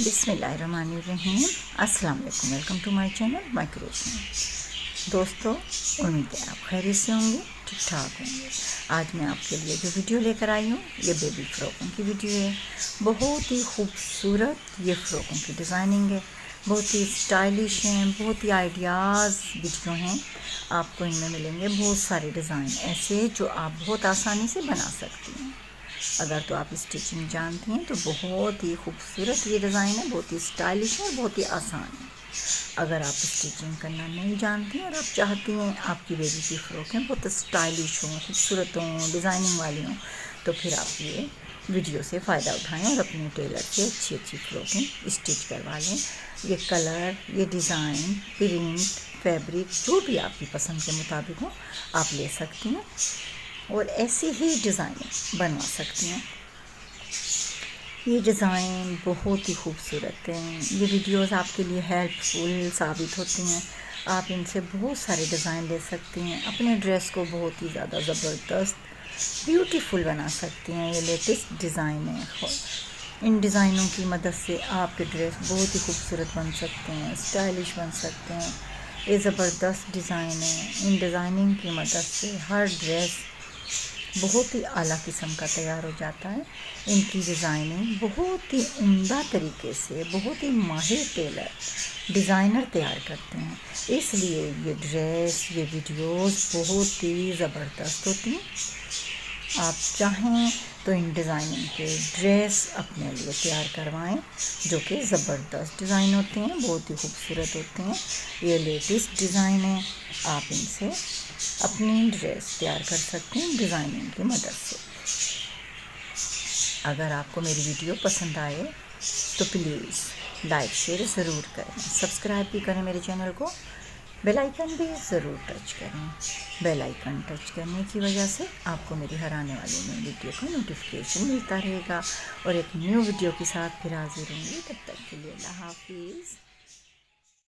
بسم اللہ الرحمن الرحیم۔ السلام علیکم۔ ویلکم ٹو مائی چینل مائکروشن دوستو، امید ہے آپ خیریت سے ہوں گے، ٹھیک ٹھاک ہوں گے۔ آج میں آپ کے لیے جو ویڈیو لے کر آئی ہوں، یہ بیبی فروکوں کی ویڈیو ہے۔ بہت ہی خوبصورت یہ فروکوں کی ڈیزائننگ ہے۔ بہت ہی اسٹائلش ہیں، بہت ہی آئیڈیاز ویڈیو ہیں۔ آپ کو ان میں ملیں گے بہت سارے ڈیزائن ایسے جو آپ بہت آسانی سے بنا سکتی ہیں۔ اگر تو آپ اسٹیچنگ جانتی ہیں تو بہت ہی خوبصورت یہ ڈیزائن ہے، بہت ہی اسٹائلش ہے اور بہت ہی آسان ہے۔ اگر آپ اسٹیچنگ کرنا نہیں جانتی ہیں اور آپ چاہتی ہیں آپ کی بیبی کی فروکیں بہت اسٹائلش ہوں، خوبصورت ہوں، ڈیزائننگ والی ہوں، تو پھر آپ یہ ویڈیو سے فائدہ اٹھائیں اور اپنے ٹیلر سے اچھی اچھی فروکیں اسٹچ کروا لیں۔ یہ کلر، یہ ڈیزائن، پرنٹ، فیبرک، جو بھی آپ کی پسند کے مطابق ہوں، آپ لے سکتی ہیں۔ اور ایسی ہی ڈیزائن بنوا سکتی ہیں۔ یہ ڈیزائن بہت ہی خوبصورت ہیں۔ یہ ویڈیوز آپ کے لیے ہیلپ فل ثابت ہوتی ہیں۔ آپ ان سے بہت سارے ڈیزائن لے سکتی ہیں۔ اپنے ڈریس کو بہت ہی زیادہ زبردست بیوٹیفل بنا سکتی ہیں۔ یہ لیٹسٹ ڈیزائن ہے ان ڈیزائنوں کی مدد سے آپ کے ڈریس بہت ہی خوبصورت بن سکتے ہیں اسٹائلش بن سکتے ہیں۔ یہ زبردست ڈیزائن ہیں۔ ان ڈیزائننگ کی مدد سے ہر ڈریس بہت ہی اعلیٰ قسم کا تیار ہو جاتا ہے۔ ان کی ڈیزائننگ بہت ہی عمدہ طریقے سے، بہت ہی ماہر ٹیلر، ڈیزائنر تیار کرتے ہیں۔ اس لیے یہ ڈریس، یہ ویڈیوز بہت ہی زبردست ہوتی ہیں۔ آپ چاہیں تو ان ڈیزائننگ کے ڈریس اپنے لیے تیار کروائیں، جو کہ زبردست ڈیزائن ہوتے ہیں، بہت ہی خوبصورت ہوتے ہیں۔ یہ لیٹسٹ ڈیزائن ہیں، آپ ان سے اپنی ڈریس تیار کر سکتے ہیں ڈیزائننگ کی مدد سے۔ اگر آپ کو میری ویڈیو پسند آئے تو پلیز لائک، شیئر ضرور کریں۔ سبسکرائب بھی کریں میرے چینل کو۔ بیل آئیکن بھی ضرور ٹچ کریں۔ بیل آئیکن ٹچ کرنے کی وجہ سے آپ کو میری ہر آنے والی نئی ویڈیو کا نوٹیفیکیشن ملتا رہے گا اور ایک نیو ویڈیو کے ساتھ پھر حاضر ہوں گی۔ تب تک کے لیے اللہ حافظ۔